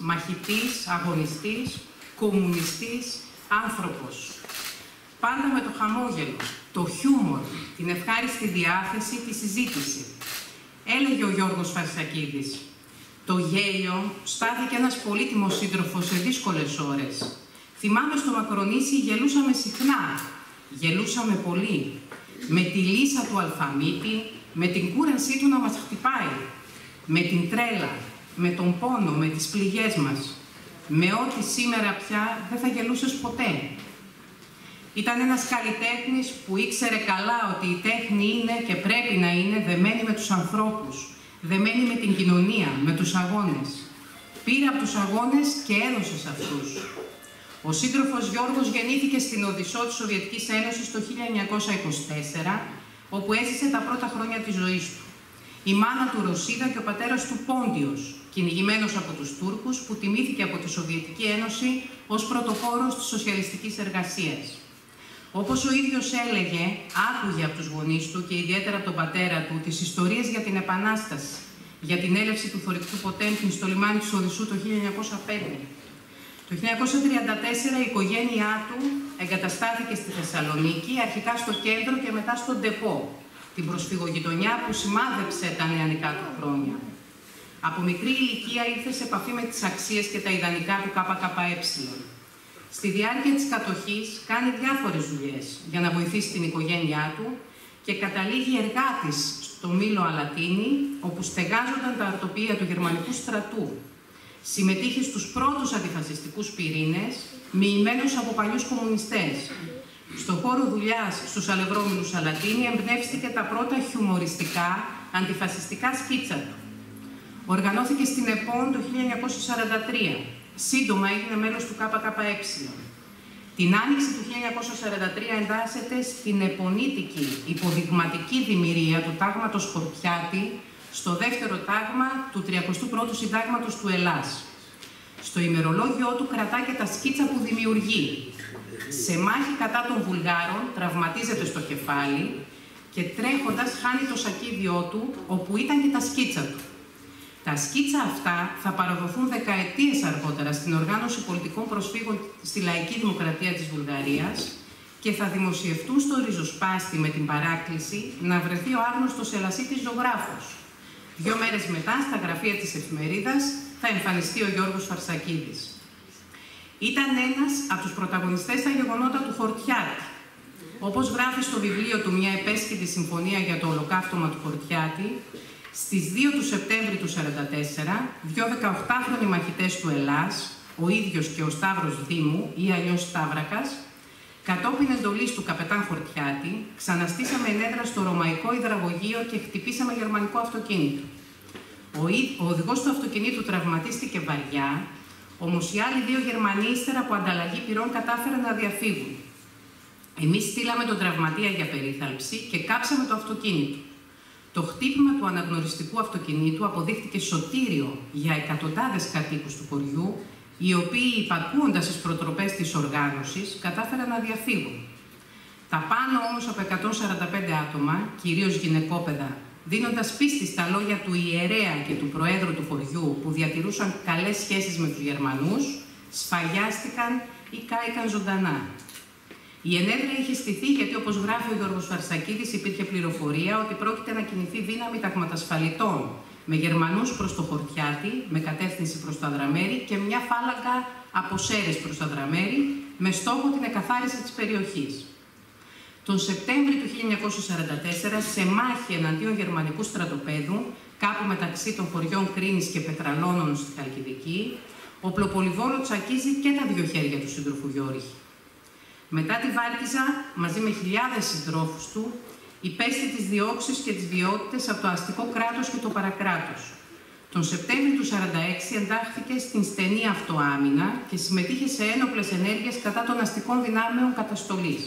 μαχητής, αγωνιστής, κομμουνιστής, άνθρωπος. Πάντα με το χαμόγελο, το χιούμορ, την ευχάριστη διάθεση, τη συζήτηση. Έλεγε ο Γιώργος Φαρσακίδης, το γέλιο στάθηκε ένας πολύτιμος σύντροφος σε δύσκολες ώρες. Θυμάμαι στο Μακρονήσι γελούσαμε συχνά, γελούσαμε πολύ, με τη λύσα του αλφαμίτη, με την κούρασή του να μας χτυπάει, με την τρέλα, με τον πόνο, με τις πληγές μας, με ό,τι σήμερα πια δεν θα γελούσες ποτέ. Ήταν ένας καλλιτέχνης που ήξερε καλά ότι η τέχνη είναι και πρέπει να είναι δεμένη με τους ανθρώπους, δεμένη με την κοινωνία, με τους αγώνες. Πήρε από τους αγώνες και έδωσε σε αυτούς. Ο σύντροφος Γιώργος γεννήθηκε στην Οδυσσό της Σοβιετικής Ένωσης το 1924, όπου έζησε τα πρώτα χρόνια της ζωής του. Η μάνα του Ρωσίδα και ο πατέρας του Πόντιος, κυνηγημένος από τους Τούρκους, που τιμήθηκε από τη Σοβιετική Ένωση ως πρωτοπόρος της σοσιαλιστικής εργασίας. Όπως ο ίδιος έλεγε, άκουγε από τους γονείς του και ιδιαίτερα από τον πατέρα του τις ιστορίες για την Επανάσταση, για την έλευση του θορυκτού Ποτέμπνη στο λιμάνι της Οδυσσού το 1905. Το 1934 η οικογένειά του εγκαταστάθηκε στη Θεσσαλονίκη, αρχικά στο κέντρο και μετά στον Τεπό, την προσφυγογειτονιά που σημάδεψε τα νεανικά του χρόνια. Από μικρή ηλικία ήρθε σε επαφή με τις αξίες και τα ιδανικά του ΚΚΕ. Στη διάρκεια της κατοχής κάνει διάφορες δουλειές για να βοηθήσει την οικογένειά του και καταλήγει εργάτης στο Μήλο Αλατίνη, όπου στεγάζονταν τα αρτοπία του γερμανικού στρατού. Συμμετείχε στους πρώτους αντιφασιστικούς πυρήνες, μοιημένους από παλιούς κομμουνιστές. Στον χώρο δουλειάς στους αλευρώμενους Αλατίνη εμπνεύστηκε τα πρώτα χιουμοριστικά αντιφασιστικά σκίτσα του. Οργανώθηκε στην ΕΠΟΝ το 1943 Σύντομα έγινε μέλος του ΚΚΕ. Την άνοιξη του 1943 εντάσσεται στην επονίτικη υποδειγματική δημιουργία του τάγματος Χορτιάτη στο δεύτερο τάγμα του 31ου συντάγματος του Ελλάς. Στο ημερολόγιο του κρατά και τα σκίτσα που δημιουργεί. Σε μάχη κατά των Βουλγάρων τραυματίζεται στο κεφάλι και τρέχοντας χάνει το σακίδιό του όπου ήταν και τα σκίτσα του. Τα σκίτσα αυτά θα παραδοθούν δεκαετίες αργότερα στην οργάνωση πολιτικών προσφύγων στη λαϊκή δημοκρατία της Βουλγαρίας και θα δημοσιευτούν στο ριζοσπάστη με την παράκληση να βρεθεί ο άγνωστος ελασίτης ζωγράφος. Δύο μέρες μετά, στα γραφεία της εφημερίδας, θα εμφανιστεί ο Γιώργος Φαρσακίδης. Ήταν ένας από τους πρωταγωνιστές στα γεγονότα του Χορτιάτη. Όπως γράφει στο βιβλίο του μια επέσχυτη συμφωνία για το ολοκαύτωμα του Χορτιάτη, στις 2 του Σεπτέμβρη του 1944, δύο 18χρονοι μαχητές του Ελλάς, ο ίδιος και ο Σταύρος Δήμου ή αλλιώς Σταύρακας, κατόπιν εντολής του καπετάν Χορτιάτη, ξαναστήσαμε ενέδρα στο ρωμαϊκό υδραγωγείο και χτυπήσαμε γερμανικό αυτοκίνητο. Ο, ο οδηγός του αυτοκινήτου τραυματίστηκε βαριά, όμως οι άλλοι δύο Γερμανοί ύστερα από ανταλλαγή πυρών κατάφεραν να διαφύγουν. Εμείς στείλαμε τον τραυματία για περίθαλψη και κάψαμε το αυτοκίνητο. Το χτύπημα του αναγνωριστικού αυτοκινήτου αποδείχτηκε σωτήριο για εκατοντάδες κατοίκους του χωριού, οι οποίοι υπακούοντας τις προτροπές της οργάνωσης κατάφεραν να διαφύγουν. Τα πάνω όμως από 145 άτομα, κυρίως γυναικόπαιδα, δίνοντας πίστη στα λόγια του ιερέα και του προέδρου του χωριού που διατηρούσαν καλές σχέσεις με τους Γερμανούς, σφαγιάστηκαν ή κάηκαν ζωντανά. Η ενέργεια είχε στηθεί γιατί, όπως γράφει ο Γιώργος Φαρσακίδης, υπήρχε πληροφορία ότι πρόκειται να κινηθεί δύναμη ταγματασφαλιτών με Γερμανούς προς το Χορτιάτι, με κατεύθυνση προς το Αδραμέρι και μια φάλαγγα από Σέρες προς το Αδραμέρι, με στόχο την εκαθάριση της περιοχής. Τον Σεπτέμβριο του 1944, σε μάχη εναντίον γερμανικού στρατοπέδου, κάπου μεταξύ των χωριών Κρίνης και Πετραλώνων στη Χαλκιδική, ο Πλοπολιβόλο τσακίζει και τα δύο χέρια του σύντροφου Γιώργη. Μετά τη Βάλκιζα, μαζί με χιλιάδες συντρόφους του, υπέστη τις διώξεις και τις βιότητες από το αστικό κράτος και το παρακράτος. Τον Σεπτέμβριο του 1946 εντάχθηκε στην στενή αυτοάμυνα και συμμετείχε σε ένοπλες ενέργειες κατά των αστικών δυνάμεων καταστολής.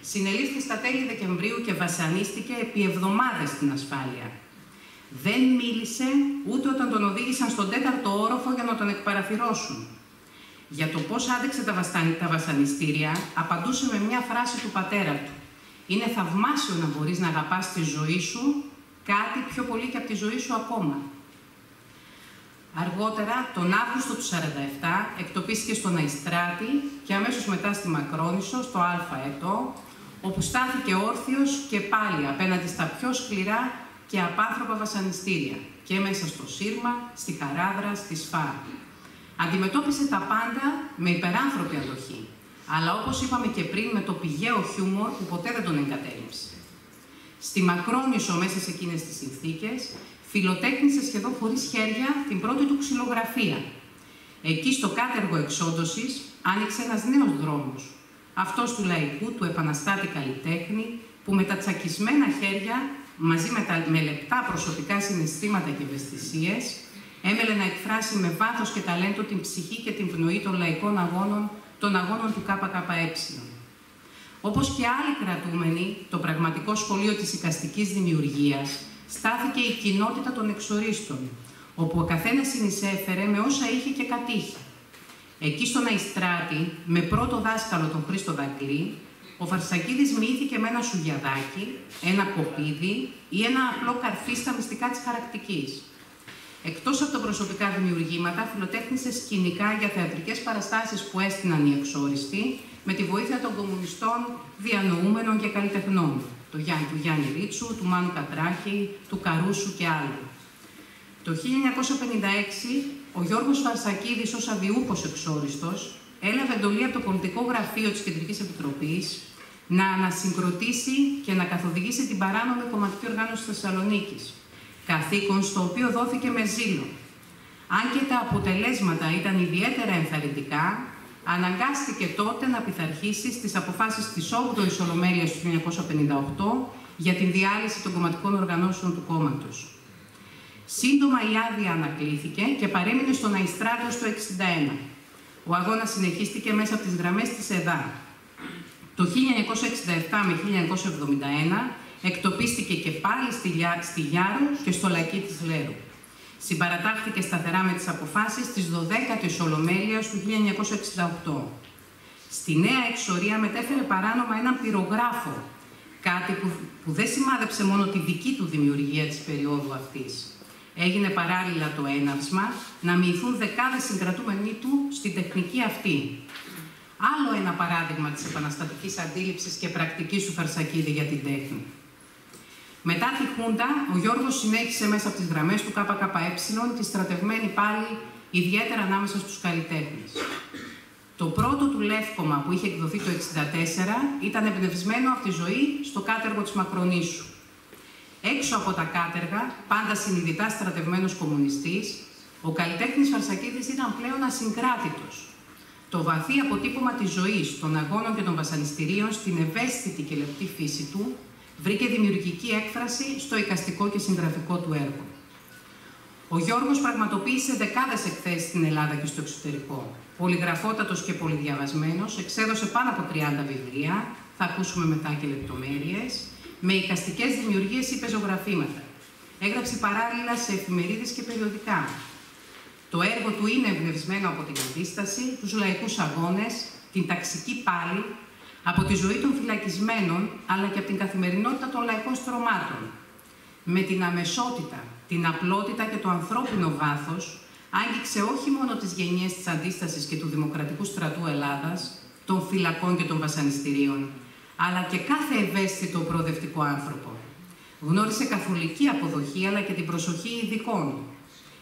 Συνελήφθη στα τέλη Δεκεμβρίου και βασανίστηκε επί εβδομάδες στην ασφάλεια. Δεν μίλησε ούτε όταν τον οδήγησαν στον τέταρτο όροφο για να τον εκπαραθυρώσουν. Για το πώς άντεξε τα, τα βασανιστήρια, απαντούσε με μια φράση του πατέρα του. Είναι θαυμάσιο να μπορείς να αγαπάς τη ζωή σου κάτι πιο πολύ και από τη ζωή σου ακόμα. Αργότερα, τον Αύγουστο του 1947, εκτοπίστηκε στον Αϊστράτη και αμέσως μετά στη Μακρόνισο, στο Α Ετώ, όπου στάθηκε όρθιος και πάλι απέναντι στα πιο σκληρά και απάνθρωπα βασανιστήρια και μέσα στο Σύρμα, στη Χαράδρα, στη Σφά. Αντιμετώπισε τα πάντα με υπεράνθρωπη αντοχή, αλλά όπως είπαμε και πριν με το πηγαίο χιούμορ που ποτέ δεν τον εγκατέλειψε. Στη Μακρόνισο μέσα σε εκείνες τις συνθήκες, φιλοτέχνησε σχεδόν χωρίς χέρια την πρώτη του ξυλογραφία. Εκεί στο κάτεργο εξόντωσης άνοιξε ένας νέος δρόμος, αυτός του λαϊκού, του επαναστάτη καλλιτέχνη, που με τα τσακισμένα χέρια, μαζί με, τα, με λεπτά προσωπικά συναισθήματα και ευαισθησίες, έμελε να εκφράσει με βάθος και ταλέντο την ψυχή και την πνοή των λαϊκών αγώνων, των αγώνων του ΚΚΕ. Όπως και άλλοι κρατούμενοι, το πραγματικό σχολείο της οικαστικής δημιουργίας στάθηκε η κοινότητα των εξορίστων, όπου ο καθένας συνεισέφερε με όσα είχε και κατήχε. Εκεί στον Αϊστράτη, με πρώτο δάσκαλο τον Χρήστο Δαγκλή, ο Φαρσακίδης μοιήθηκε με ένα σουγιαδάκι, ένα κοπίδι ή ένα απλό καρφί στα μυστικά της χαρακτικής. Εκτός από τα προσωπικά δημιουργήματα, φιλοτέχνησε σκηνικά για θεατρικές παραστάσεις που έστειναν οι εξόριστοι, με τη βοήθεια των κομμουνιστών διανοούμενων και καλλιτεχνών, του Γιάννη, του Γιάννη Ρίτσου, του Μάνου Κατράκη, του Καρούσου και άλλων. Το 1956, ο Γιώργος Φαρσακίδης ως αδιούπος εξόριστος έλαβε εντολή από το πολιτικό γραφείο της Κεντρικής Επιτροπής να ανασυγκροτήσει και να καθοδηγήσει την παράνομη κομματική οργάνωση της Θεσσαλονίκης, καθήκον στο οποίο δόθηκε με ζήλο. Αν και τα αποτελέσματα ήταν ιδιαίτερα ενθαρρυντικά, αναγκάστηκε τότε να πειθαρχήσει στις αποφάσεις της 8ης Ολομέλειας του 1958 για την διάλυση των κομματικών οργανώσεων του κόμματος. Σύντομα η άδεια ανακλήθηκε και παρέμεινε στον Αϊστράτο στο 1961. Ο αγώνας συνεχίστηκε μέσα από τις γραμμές της ΕΔΑ. Το 1967 με 1971 εκτοπίστηκε και πάλι στη, στη Γιάρο και στο Λακί της Λέρου. Συμπαρατάχθηκε σταθερά με τις αποφάσεις της 12ης Ολομέλειας του 1968. Στη νέα εξορία μετέφερε παράνομα έναν πυρογράφο, κάτι που, που δεν σημάδεψε μόνο τη δική του δημιουργία της περίοδου αυτής. Έγινε παράλληλα το έναυσμα να μοιηθούν δεκάδες συγκρατούμενοι του στην τεχνική αυτή. Άλλο ένα παράδειγμα της επαναστατικής αντίληψης και πρακτικής του Φαρσακίδη για την τέχνη. Μετά τη Χούντα, ο Γιώργος συνέχισε μέσα από τις γραμμές του ΚΚΕ τη στρατευμένη πάλι ιδιαίτερα ανάμεσα στους καλλιτέχνες. Το πρώτο του λεύκομα που είχε εκδοθεί το 1964 ήταν εμπνευσμένο από τη ζωή στο κάτεργο της Μακρονήσου. Έξω από τα κάτεργα, πάντα συνειδητά στρατευμένος κομμουνιστής, ο καλλιτέχνης Φαρσακίδης ήταν πλέον ασυγκράτητος. Το βαθύ αποτύπωμα της ζωής, των αγώνων και των βασανιστήριων στην ευαίσθητη και λεπτή φύση του βρήκε δημιουργική έκφραση στο εικαστικό και συγγραφικό του έργο. Ο Γιώργος πραγματοποίησε δεκάδες εκθέσεις στην Ελλάδα και στο εξωτερικό. Πολυγραφότατος και πολυδιαβασμένος, εξέδωσε πάνω από 30 βιβλία, θα ακούσουμε μετά και λεπτομέρειες, με εικαστικές δημιουργίες ή πεζογραφήματα. Έγραψε παράλληλα σε εφημερίδες και περιοδικά. Το έργο του είναι εμπνευσμένο από την αντίσταση, τους λαϊκούς αγώνες, την ταξική πάλη, από τη ζωή των φυλακισμένων, αλλά και από την καθημερινότητα των λαϊκών στρωμάτων. Με την αμεσότητα, την απλότητα και το ανθρώπινο βάθος, άγγιξε όχι μόνο τις γενιές της αντίστασης και του Δημοκρατικού Στρατού Ελλάδας, των φυλακών και των βασανιστήριων, αλλά και κάθε ευαίσθητο προοδευτικό άνθρωπο. Γνώρισε καθολική αποδοχή, αλλά και την προσοχή ειδικών.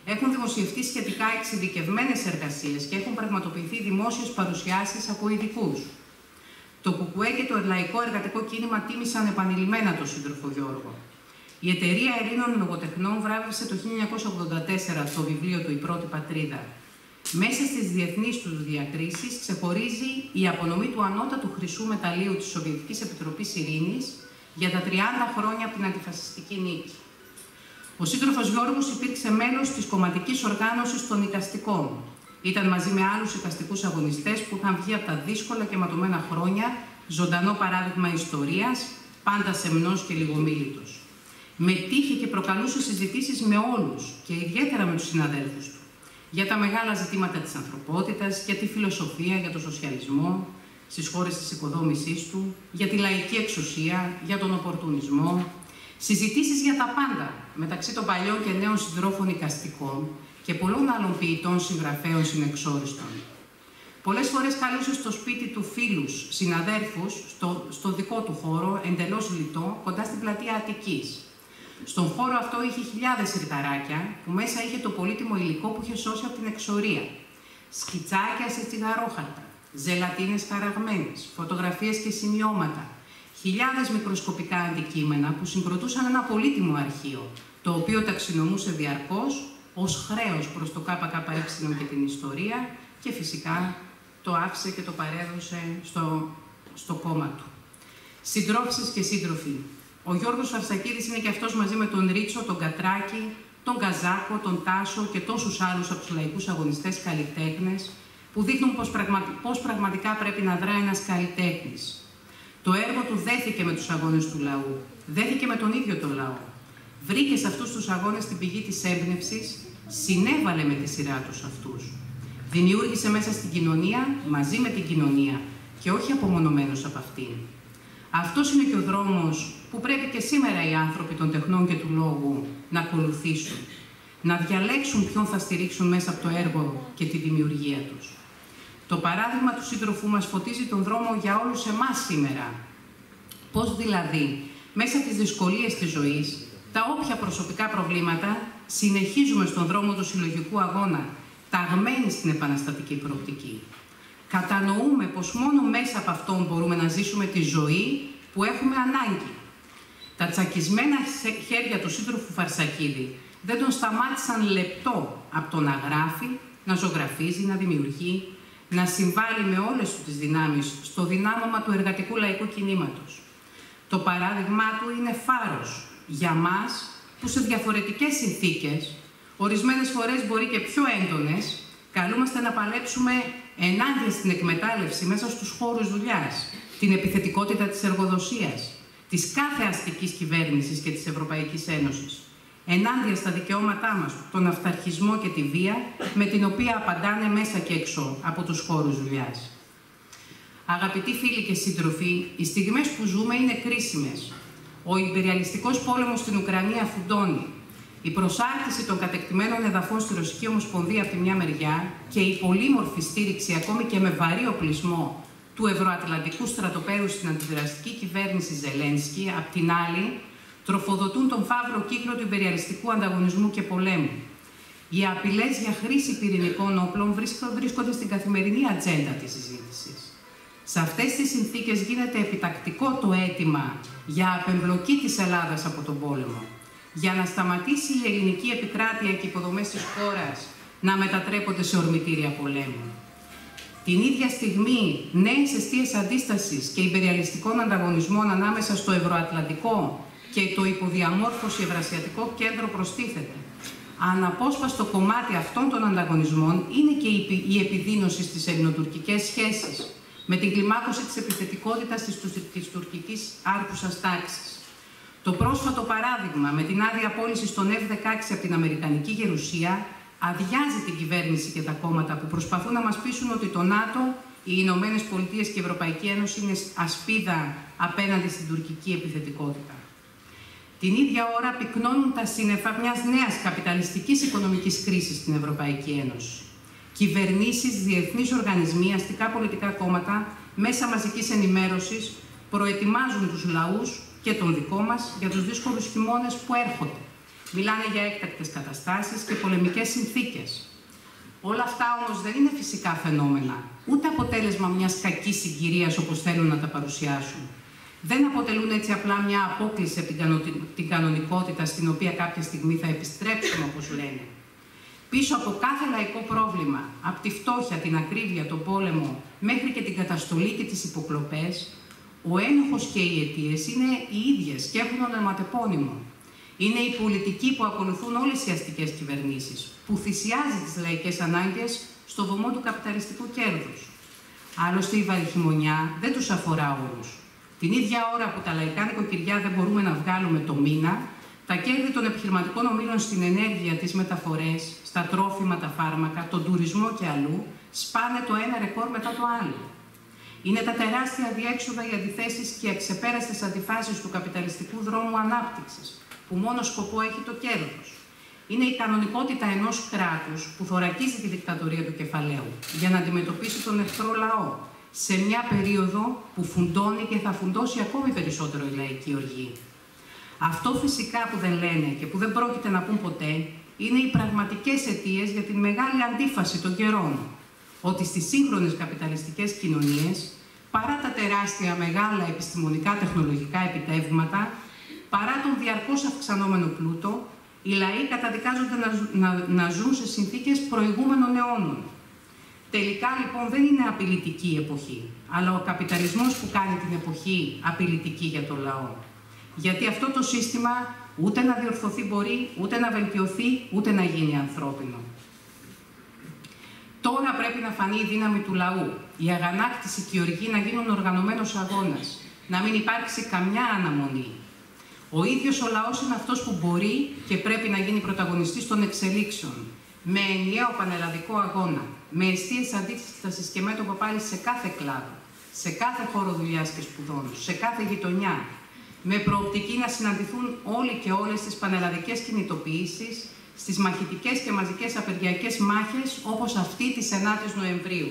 Έχουν δημοσιευτεί σχετικά εξειδικευμένες εργασίες και έχουν πραγματοποιηθεί δημόσιες παρουσιάσεις από ειδικούς. Το ΚΚΕ και το Ελλαϊκό Εργατικό Κίνημα τίμησαν επανειλημμένα τον σύντροφο Γιώργο. Η Εταιρεία Ελλήνων Λογοτεχνών βράβευσε το 1984 το βιβλίο του «Η πρώτη πατρίδα». Μέσα στις διεθνείς τους διακρίσεις ξεχωρίζει η απονομή του ανώτατου χρυσού μεταλλίου της Σοβιετικής Επιτροπής Ειρήνης για τα 30 χρόνια από την αντιφασιστική νίκη. Ο σύντροφος Γιώργος υπήρξε μέλος της κομματικής οργάνωσης των οικαστικών, ήταν μαζί με άλλους οικαστικούς αγωνιστές που είχαν βγει από τα δύσκολα και ματωμένα χρόνια, ζωντανό παράδειγμα ιστορίας, πάντα σεμνός και λιγομίλητος. Μετήχε και προκαλούσε συζητήσεις με όλους και ιδιαίτερα με τους συναδέλφους του για τα μεγάλα ζητήματα της ανθρωπότητας, για τη φιλοσοφία, για τον σοσιαλισμό, στις χώρες της οικοδόμησής του, για τη λαϊκή εξουσία, για τον οπορτουνισμό, συζητήσεις για τα πάντα μεταξύ των παλιών και νέων συντρόφων οικαστικών και πολλών άλλων ποιητών συγγραφέων συνεξόριστων. Πολλές φορές καλούσε στο σπίτι του φίλους, συναδέρφους, στο, στο δικό του χώρο, εντελώς λιτό, κοντά στην πλατεία Αττικής. Στον χώρο αυτό είχε χιλιάδες ρηταράκια, που μέσα είχε το πολύτιμο υλικό που είχε σώσει από την εξορία. Σκιτσάκια σε τσιγαρόχαρτα, ζελατίνες χαραγμένες, φωτογραφίες και σημειώματα, χιλιάδες μικροσκοπικά αντικείμενα που συγκροτούσαν ένα πολύτιμο αρχείο, το οποίο ταξινομούσε διαρκώς ως χρέος προς το ΚΚΕ και την ιστορία και φυσικά το άφησε και το παρέδωσε στο, στο κόμμα του. Συντρόφισσες και σύντροφοι, ο Γιώργος Αρσακίδης είναι και αυτός μαζί με τον Ρίτσο, τον Κατράκη, τον Καζάκο, τον Τάσο και τόσους άλλους από τους λαϊκούς αγωνιστές καλλιτέχνες που δείχνουν πώς, πώς πραγματικά πρέπει να δράει ένας καλλιτέχνης. Το έργο του δέθηκε με τους αγώνες του λαού, δέθηκε με τον ίδιο τον λαό. Βρήκε σε αυτούς τους αγώνες την πηγή της έμπνευσης, συνέβαλε με τη σειρά τους αυτούς. Δημιούργησε μέσα στην κοινωνία, μαζί με την κοινωνία και όχι απομονωμένος από αυτήν. Αυτός είναι και ο δρόμος που πρέπει και σήμερα οι άνθρωποι των τεχνών και του λόγου να ακολουθήσουν. Να διαλέξουν ποιον θα στηρίξουν μέσα από το έργο και τη δημιουργία τους. Το παράδειγμα του σύντροφού μας φωτίζει τον δρόμο για όλους εμάς σήμερα. Πώς δηλαδή, μέσα από τις δυσκολίες της ζωής, τα όποια προσωπικά προβλήματα, συνεχίζουμε στον δρόμο του συλλογικού αγώνα, ταγμένοι στην επαναστατική προοπτική. Κατανοούμε πως μόνο μέσα από αυτόν μπορούμε να ζήσουμε τη ζωή που έχουμε ανάγκη. Τα τσακισμένα χέρια του σύντροφου Φαρσακίδη δεν τον σταμάτησαν λεπτό από το να γράφει, να ζωγραφίζει, να δημιουργεί, να συμβάλλει με όλες του τις δυνάμεις στο δυνάμωμα του εργατικού λαϊκού κινήματος. Το παράδειγμά του είναι φάρος για μας που σε διαφορετικές συνθήκες, ορισμένες φορές μπορεί και πιο έντονες, καλούμαστε να παλέψουμε ενάντια στην εκμετάλλευση μέσα στους χώρους δουλειάς, την επιθετικότητα της εργοδοσίας, της κάθε αστικής κυβέρνησης και της Ευρωπαϊκής Ένωσης, ενάντια στα δικαιώματά μας, τον αυταρχισμό και τη βία, με την οποία απαντάνε μέσα και έξω από τους χώρους δουλειάς. Αγαπητοί φίλοι και σύντροφοι, οι στιγμές που ζούμε είναι κρίσιμες. Ο υπεριαλιστικός πόλεμος στην Ουκρανία φουντώνει. Η προσάρτηση των κατεκτημένων εδαφών στη Ρωσική Ομοσπονδία από τη μια μεριά και η πολύμορφη στήριξη ακόμη και με βαρύ οπλισμό του Ευρωατλαντικού στρατοπέδου στην αντιδραστική κυβέρνηση Ζελένσκι, απ' την άλλη, τροφοδοτούν τον φαύλο κύκλο του υπεριαλιστικού ανταγωνισμού και πολέμου. Οι απειλές για χρήση πυρηνικών όπλων βρίσκονται στην καθημερινή ατζέντα της συζήτησης. Σε αυτές τις συνθήκες γίνεται επιτακτικό το αίτημα για απεμπλοκή της Ελλάδας από τον πόλεμο, για να σταματήσει η ελληνική επικράτεια και οι υποδομές της χώρας να μετατρέπονται σε ορμητήρια πολέμου. Την ίδια στιγμή, νέες αιστείες αντίστασης και υπεριαλιστικών ανταγωνισμών ανάμεσα στο Ευρωατλαντικό και το υποδιαμόρφωση Ευρασιατικό Κέντρο προστίθεται. Αναπόσπαστο κομμάτι αυτών των ανταγωνισμών είναι και η επιδείνωση στις ελληνοτουρκικές σχέσεις, με την κλιμάκωση της επιθετικότητας της, της τουρκικής άρχουσας τάξης. Το πρόσφατο παράδειγμα με την άδεια πώλησης των F-16 από την Αμερικανική Γερουσία αδειάζει την κυβέρνηση και τα κόμματα που προσπαθούν να μας πείσουν ότι το ΝΑΤΟ, οι Ηνωμένες Πολιτείες και η Ευρωπαϊκή Ένωση είναι ασπίδα απέναντι στην τουρκική επιθετικότητα. Την ίδια ώρα πυκνώνουν τα σύννεφα μιας νέας καπιταλιστικής οικονομικής κρίσης στην Ευρωπαϊκή Ένωση. Κυβερνήσεις, διεθνείς οργανισμοί, αστικά πολιτικά κόμματα, μέσα μαζικής ενημέρωσης προετοιμάζουν τους λαούς και τον δικό μας για τους δύσκολους χειμώνες που έρχονται. Μιλάνε για έκτακτες καταστάσεις και πολεμικές συνθήκες. Όλα αυτά όμως δεν είναι φυσικά φαινόμενα, ούτε αποτέλεσμα μιας κακής συγκυρίας όπως θέλουν να τα παρουσιάσουν δεν αποτελούν έτσι απλά μια απόκληση από την κανονικότητα στην οποία κάποια στιγμή θα επιστρέψουμε, όπως λένε. Πίσω από κάθε λαϊκό πρόβλημα, από τη φτώχεια, την ακρίβεια, τον πόλεμο, μέχρι και την καταστολή και τις υποκλοπές, ο ένοχος και οι αιτίες είναι οι ίδιες και έχουν ονοματεπώνυμο. Είναι οι πολιτικοί που ακολουθούν όλες οι αστικές κυβερνήσεις, που θυσιάζει τις λαϊκές ανάγκες στο βωμό του καπιταλιστικού κέρδους. Άλλωστε η βαριχημονιά δεν τους αφορά όλους. Την ίδια ώρα που τα λαϊκά νοικοκυριά δεν μπορούμε να βγάλουμε το μήνα, τα κέρδη των επιχειρηματικών ομίλων στην ενέργεια, τις μεταφορές, στα τρόφιμα, τα φάρμακα, τον τουρισμό και αλλού, σπάνε το ένα ρεκόρ μετά το άλλο. Είναι τα τεράστια διέξοδα, οι αντιθέσεις και οι εξεπέραστες αντιφάσεις του καπιταλιστικού δρόμου ανάπτυξης, που μόνο σκοπό έχει το κέρδος. είναι η κανονικότητα ενός κράτους που θωρακίζει τη δικτατορία του κεφαλαίου για να αντιμετωπίσει τον εχθρό λαό σε μια περίοδο που φουντώνει και θα φουντώσει ακόμη περισσότερο η λαϊκή οργή. Αυτό φυσικά που δεν λένε και που δεν πρόκειται να πούν ποτέ είναι οι πραγματικές αιτίες για την μεγάλη αντίφαση των καιρών. Ότι στις σύγχρονες καπιταλιστικές κοινωνίες, παρά τα τεράστια μεγάλα επιστημονικά τεχνολογικά επιτεύγματα, παρά τον διαρκώς αυξανόμενο πλούτο, οι λαοί καταδικάζονται να, να, να ζουν σε συνθήκες προηγούμενων αιώνων. Τελικά λοιπόν δεν είναι απειλητική η εποχή, αλλά ο καπιταλισμός που κάνει την εποχή απειλητική για το λαό. Γιατί αυτό το σύστημα ούτε να διορθωθεί μπορεί, ούτε να βελτιωθεί, ούτε να γίνει ανθρώπινο. Τώρα πρέπει να φανεί η δύναμη του λαού, η αγανάκτηση και η οργή να γίνουν οργανωμένος αγώνας, να μην υπάρξει καμιά αναμονή, ο ίδιος ο λαός είναι αυτός που μπορεί και πρέπει να γίνει πρωταγωνιστής των εξελίξεων. Με ενιαίο πανελλαδικό αγώνα, με αιστείες αντίστασης και μέτωπο πάλι σε κάθε κλάδο, σε κάθε χώρο δουλειάς και σπουδών, σε κάθε γειτονιά, με προοπτική να συναντηθούν όλοι και όλες τι πανελλαδικές κινητοποιήσεις, στις μαχητικές και μαζικές απεργιακές μάχες όπως αυτή της 9η Νοεμβρίου.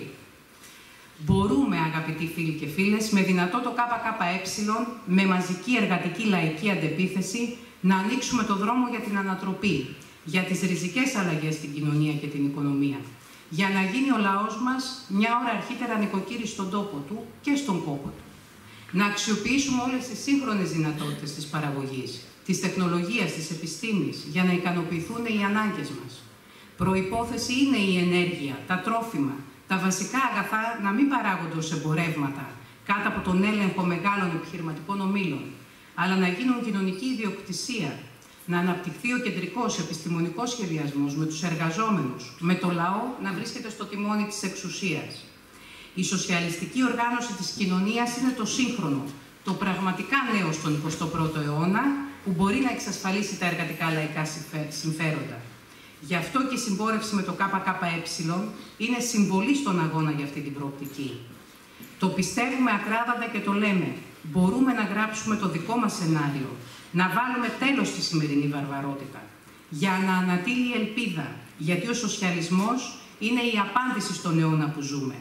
Μπορούμε, αγαπητοί φίλοι και φίλες, με δυνατό το ΚΚΕ, με μαζική εργατική λαϊκή αντεπίθεση, να ανοίξουμε το δρόμο για την ανατροπή, για τις ριζικές αλλαγές στην κοινωνία και την οικονομία, για να γίνει ο λαός μας μια ώρα αρχίτερα νοικοκύρη στον τόπο του και στον κόπο του. Να αξιοποιήσουμε όλες τις σύγχρονες δυνατότητες της παραγωγής, της τεχνολογίας, της επιστήμης, για να ικανοποιηθούν οι ανάγκες μας. Προϋπόθεση είναι η ενέργεια, τα τρόφιμα, τα βασικά αγαθά να μην παράγονται ως εμπορεύματα κάτω από τον έλεγχο μεγάλων επιχειρηματικών ομήλων, αλλά να γίνουν κοινωνική ιδιοκτησία, να αναπτυχθεί ο κεντρικός επιστημονικός σχεδιασμός με τους εργαζόμενους, με το λαό να βρίσκεται στο τιμόνι της εξουσίας. Η σοσιαλιστική οργάνωση της κοινωνίας είναι το σύγχρονο, το πραγματικά νέο στον 21ο αιώνα, που μπορεί να εξασφαλίσει τα εργατικά λαϊκά συμφέροντα. Γι' αυτό και η συμπόρευση με το ΚΚΕ είναι συμβολή στον αγώνα για αυτή την προοπτική. Το πιστεύουμε ακράδαντα και το λέμε. Μπορούμε να γράψουμε το δικό μας σενάριο, να βάλουμε τέλος στη σημερινή βαρβαρότητα, για να ανατείλει η ελπίδα, γιατί ο σοσιαλισμός είναι η απάντηση στον αιώνα που ζούμε.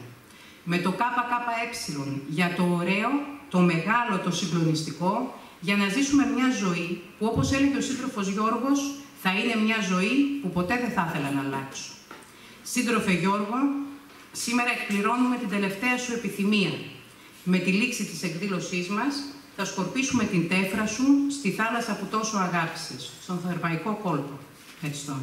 Με το ΚΚΕ για το ωραίο, το μεγάλο, το συγκλονιστικό, για να ζήσουμε μια ζωή που όπως έλεγε ο σύντροφος Γιώργος, θα είναι μια ζωή που ποτέ δεν θα ήθελα να αλλάξω. Σύντροφε Γιώργο, σήμερα εκπληρώνουμε την τελευταία σου επιθυμία. Με τη λήξη της εκδήλωσής μας θα σκορπίσουμε την τέφρα σου στη θάλασσα που τόσο αγάπησες, στον θερμαϊκό κόλπο. Ευχαριστώ.